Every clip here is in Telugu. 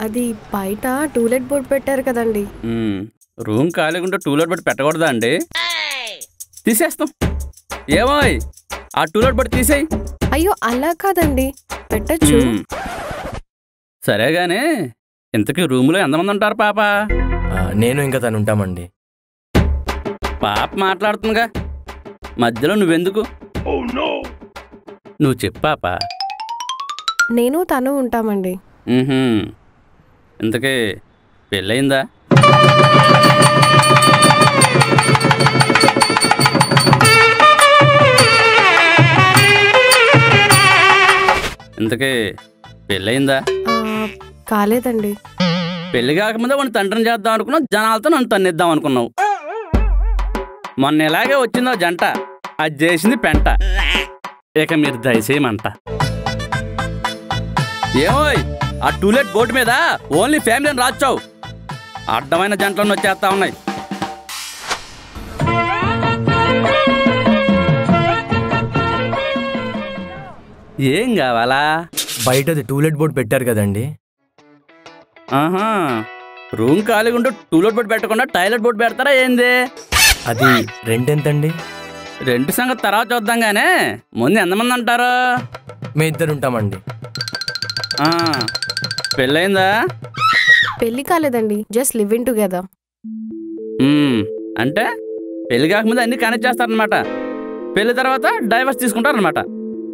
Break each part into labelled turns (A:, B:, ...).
A: అది బయట టూలెట్ బోర్డ్ పెట్టారు కదండి.
B: రూమ్ ఖాళీగా ఉంటే టూలెట్ బట్టి పెట్టకూడదా అండి? తీసేస్తాం. ఏమోయ్ ఆ టూలెట్ బట్టి తీసేయి.
A: అయ్యో అలా కాదండి. పెట్టచ్చు.
B: మ్మ్. సరే గానీ ఇంతకీ రూమ్లో ఎంతమంది ఉంటారు పాప?
C: నేను ఇంకా తను ఉంటామండి.
B: పాప మాట్లాడుతుందిగా. మధ్యలో నువ్వెందుకు? నువ్వు చెప్పు పాప.
A: నేను తను ఉంటామండి.
B: ఇంతకీ పెళ్ళయిందా? ఇంతకీ పెళ్ళయిందా?
A: కాలేదండి.
B: పెళ్ళి కాకముందే వాడిని తండ్రిని చేద్దాం అనుకున్నావు జనాలతో నన్ను తన్నిద్దాం అనుకున్నావు. మొన్న ఇలాగే వచ్చిందో జంట అది చేసింది పెంట. ఇక మీరు దయచేయమంట. ఏమోయ్! ఆ టూలెట్ బోర్డు మీద ఓన్లీ ఫ్యామిలీని రాచావు అడ్డమైన జంటలను వచ్చేస్తా ఉన్నాయి. ఏం కావాలా?
C: బయటది టూలెట్ బోర్డ్ పెట్టారు కదండి.
B: ఆహా రూమ్ ఖాళీగా ఉంటూ టూలెట్ బోర్డు పెట్టకుండా టాయిలెట్ బోర్డు పెడతారా ఏంది?
C: అది రెంట్ ఎంతండి
B: రెండు సంగతి తర్వాత చూద్దాం గానే. ముందు ఎంతమంది అంటారు
C: మేము ఇద్దరు ఉంటామండి
B: ఆ, పెళ్ళయిందా
A: పెళ్ళి కాలేదండి జస్ట్ లివింగ్ టుగెదర్
B: మ్మ్, అంటే పెళ్ళి కాకముందు అన్ని కనెక్ట్ చేస్తారనమాట పెళ్ళి తర్వాత డైవర్స్ తీసుకుంటారనమాట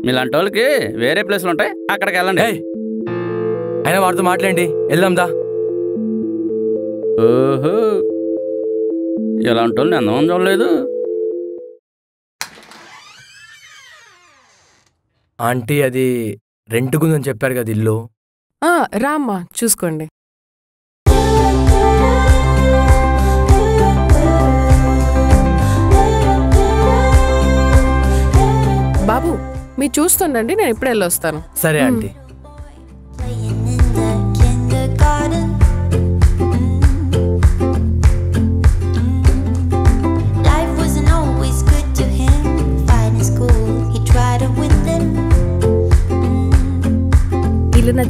B: మీలాంటి వాళ్ళకి వేరే ప్లేస్లు ఉంటాయి అక్కడికి వెళ్ళండి.
C: ఏయ్ అయినా వాడితో మాట్లాడండి వెళ్దాందా
B: ఓహో ఇలాంటి వాళ్ళని ఎంతమంది చూడలేదు.
C: ఆంటీ అది రెంట్కుందని చెప్పారు కదా ఇల్లు.
A: రామ్మా చూసుకోండి. బాబు మీరు చూస్తుండండి నేను ఇప్పుడే వెళ్ళొస్తాను.
C: సరే
A: అండి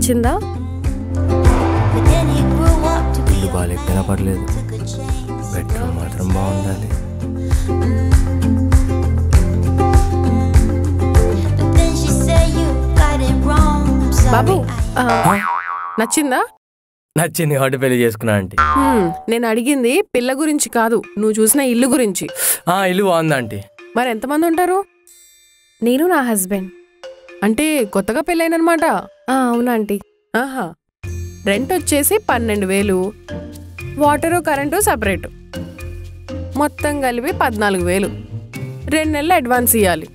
A: నచ్చిందా?
C: ఇల్లు బాగాలేకపోయినా పర్లేదు. బెడ్రూమ్ మాత్రం బాగుండాలి.
A: బాబు. ఆ, నచ్చిందా?
C: నచ్చింది కాబట్టి పెళ్ళి చేసుకున్నా ఆంటీ.
A: హ్మ్, నేను అడిగింది పిల్ల గురించి కాదు నువ్వు చూసిన ఇల్లు గురించి.
C: ఆ ఇల్లు బాగుంది ఆంటీ.
A: మరి ఎంతమంది ఉంటారు? నేను నా హస్బెండ్. అంటే కొత్తగా పెళ్ళైనమాట అవునంటీ ఆహా. రెంట్ వచ్చేసి పన్నెండు వేలు వాటరు కరెంటు సపరేటు. మొత్తం కలిపి పద్నాలుగు వేలు రెండు నెలలు అడ్వాన్స్ ఇవ్వాలి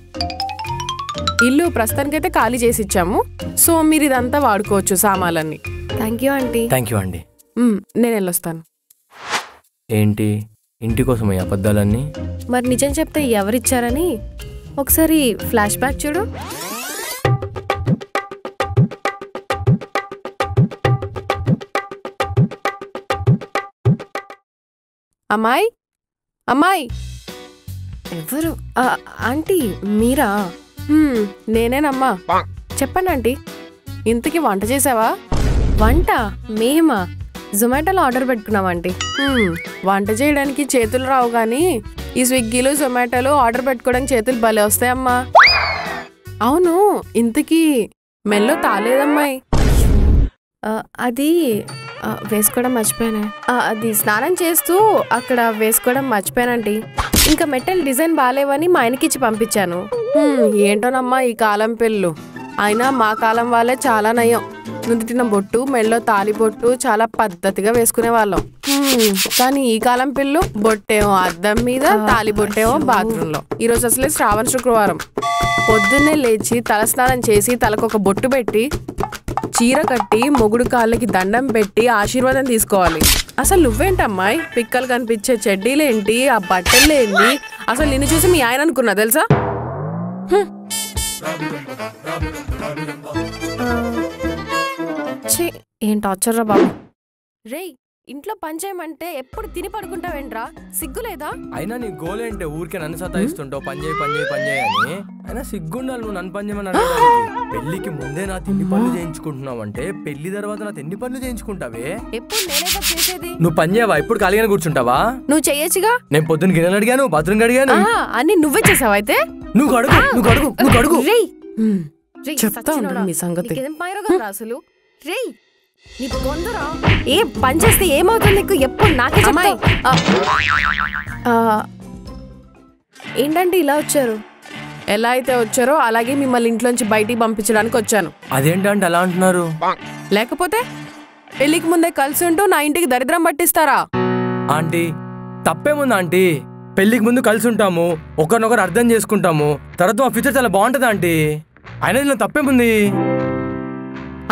A: ఇల్లు ప్రస్తుతానికైతే ఖాళీ చేసి ఇచ్చాము. సో మీరు ఇదంతా వాడుకోవచ్చు సామాన్లన్నీ. Thank you aunty.
C: Thank you అండి
A: నేను వెళ్ళొస్తాను.
C: ఏంటి? ఇంటి కోసం ఈ అబద్ధాలన్నీ?
A: మరి నిజం చెప్తే ఎవరిచ్చారని? ఒకసారి ఫ్లాష్ బ్యాక్ చూడు. అమ్మాయి? అమ్మాయి! ఎవరు? ఆ, ఆంటీ మీరా? నేనేనమ్మా. చెప్పండి ఆంటీ. ఇంతకీ వంట చేసావా? వంట? మేమా? జొమాటోలో ఆర్డర్ పెట్టుకున్నాం ఆంటీ. వంట చేయడానికి చేతులు రావు కానీ ఈ స్విగ్గీలో జొమాటోలో ఆర్డర్ పెట్టుకోవడానికి చేతులు భలే వస్తాయమ్మా. అవును ఇంతకీ మెల్లో తాలేదమ్మాయి. అది వేసుకోవడం మర్చిపోయాను. అది స్నానం చేస్తూ అక్కడ వేసుకోవడం మర్చిపోయానండి ఇంకా మెటల్ డిజైన్ బాగాలేవని మా ఆయనకి ఇచ్చి పంపించాను ఏంటోనమ్మా ఈ కాలం పెళ్ళు. అయినా మా కాలం వాళ్ళే చాలా నయం. నుదుటిన బొట్టు మెళ్ళో తాలి బొట్టు చాలా పద్ధతిగా వేసుకునే వాళ్ళం. కానీ ఈ కాలం పిల్లు బొట్టేమో అద్దం మీద తాలి బొట్టేమో బాత్రూంలో. ఈ రోజు అసలే శ్రావణ శుక్రవారం. పొద్దున్నే లేచి తలస్నానం చేసి తలకు బొట్టు పెట్టి చీర కట్టి మొగుడు కాళ్ళకి దండం పెట్టి ఆశీర్వాదం తీసుకోవాలి. అసలు నువ్వేంటమ్మాయి? పిక్కలు కనిపించే చెడ్డీలేంటి? ఆ బట్టలేంటి? అసలు నిన్ను చూసి మీ ఆయన అనుకున్నా తెలుసా? హ్మ్. ఏం టార్చర్ రా బాబు. రేయ్ ఇంట్లో పని చేయమంటే ఎప్పుడు తిని పడుకుంటావేంట్రా? సిగ్గులేదా?
C: అయినా నీ గోల్ ఏంటి? ఊరికే నన్ను సతాయిస్తుంటావు పని చేయి పని చేయి పని చేయి అని? అయినా సిగ్గుండాలి నువ్వు నన్ను పని చేయమని అడగడానికి. పెళ్ళికి ముందే నా తిండి పనులు చేయించుకుంటున్నావు అంటే పెళ్ళి తర్వాత నా తిండి పనులు చేయించుకుంటావే?
A: ఎప్పుడు నేనే చేసేది?
C: నువ్వు పని చేయవా? ఇప్పుడు ఖాళీగానే కూర్చుంటావా?
A: నువ్వు చెయ్యొచ్చుగా
C: నేను పొద్దున్న గిన్నెలు అడిగాను బాత్రూమ్ అడిగాను
A: ఆ, అన్ని నువ్వే చేసావు అయితే?
C: నువ్వు అడుగు నువ్వు అడుగు నువ్వు అడుగు.
A: రేయ్. రేయ్, చెప్తా మీ సంగతి. అసలు? రేయ్ నీ కొందరా ఏ పని చేస్తే ఏమవుతుంది నీకు? ఎప్పుడు నాకే చెప్తావు? ఏంటంటే ఇలా వచ్చారు? ఎలా అయితే వచ్చారో అలాగే మిమ్మల్ని ఇంట్లోంచి బయటికి పంపించడానికి వచ్చాను.
C: అదేంటంటే అలా అంటున్నారు?
A: లేకపోతే పెళ్ళికి ముందే కలిసి ఉంటూ నా ఇంటికి దరిద్రం పట్టిస్తారా?
C: ఆంటీ తప్పేముంది ఆంటీ? పెళ్ళికి ముందు కలిసి ఉంటాము ఒకరినొకరు అర్థం చేసుకుంటాము తర్వాత మా ఫ్యూచర్ చాలా బాగుంటుంది ఆంటీ. అయినా తప్పేముంది?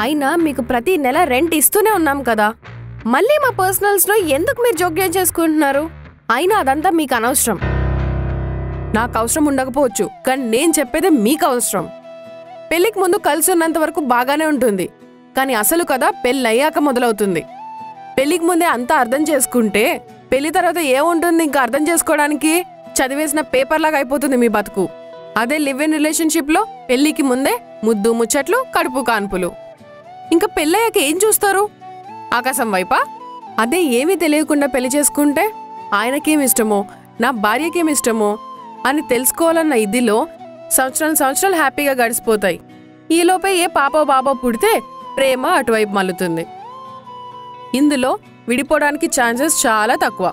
A: అయినా మీకు ప్రతి నెల రెంట్ ఇస్తూనే ఉన్నాం కదా. మళ్ళీ మా పర్సనల్స్లో ఎందుకు మీరు జోక్యం చేసుకుంటున్నారు? అయినా అదంతా మీకు అనవసరం. నాకు అవసరం ఉండకపోవచ్చు కానీ నేను చెప్పేది మీకు అవసరం. పెళ్ళికి ముందు కలిసి ఉన్నంత వరకు బాగానే ఉంటుంది కానీ అసలు కదా పెళ్ళి అయ్యాక మొదలవుతుంది. పెళ్ళికి ముందే అంతా అర్థం చేసుకుంటే పెళ్ళి తర్వాత ఏముంటుంది ఇంకా అర్థం చేసుకోవడానికి? చదివేసిన పేపర్లాగా అయిపోతుంది మీ బతుకు. అదే లివ్ ఇన్ రిలేషన్షిప్లో పెళ్ళికి పెళ్ళికి ముందే ముద్దు ముచ్చట్లు కడుపు కాన్పులు. ఇంకా పెళ్ళయ్యాక ఏం చూస్తారు? ఆకాశం వైపా? అదే ఏమీ తెలియకుండా పెళ్ళి చేసుకుంటే ఆయనకేమి ఇష్టమో నా భార్యకేమి ఇష్టమో అని తెలుసుకోవాలన్న ఇదిలో సంవత్సరాలు సంవత్సరాలు హ్యాపీగా గడిచిపోతాయి. ఈలోపే ఏ పాపో బాబో పుడితే ప్రేమ అటువైపు మల్లుతుంది. ఇందులో విడిపోవడానికి ఛాన్సెస్ చాలా తక్కువ.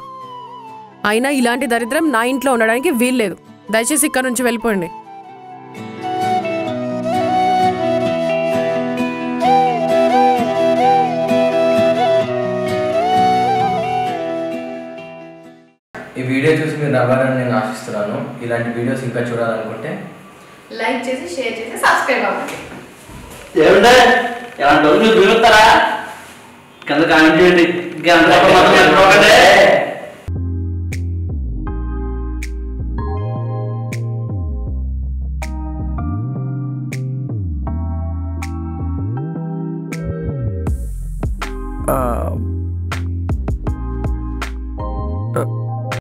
A: అయినా ఇలాంటి దరిద్రం నా ఇంట్లో ఉండడానికి వీల్లేదు. దయచేసి ఇక్కడ నుంచి వెళ్ళిపోండి.
C: వీడియో చూసి మీరు నవ్వాలని నేను ఆశిస్తున్నాను. ఇలాంటి వీడియోస్ ఇంకా చూడాలనుకుంటే
A: లైక్ చేసి షేర్ చేసి సబ్స్క్రైబ్ అవ్వండి.
B: ఏమంటే ఎలాంటి రోజు మీరు బీరుతారా కింద కామెంట్ చేయండి.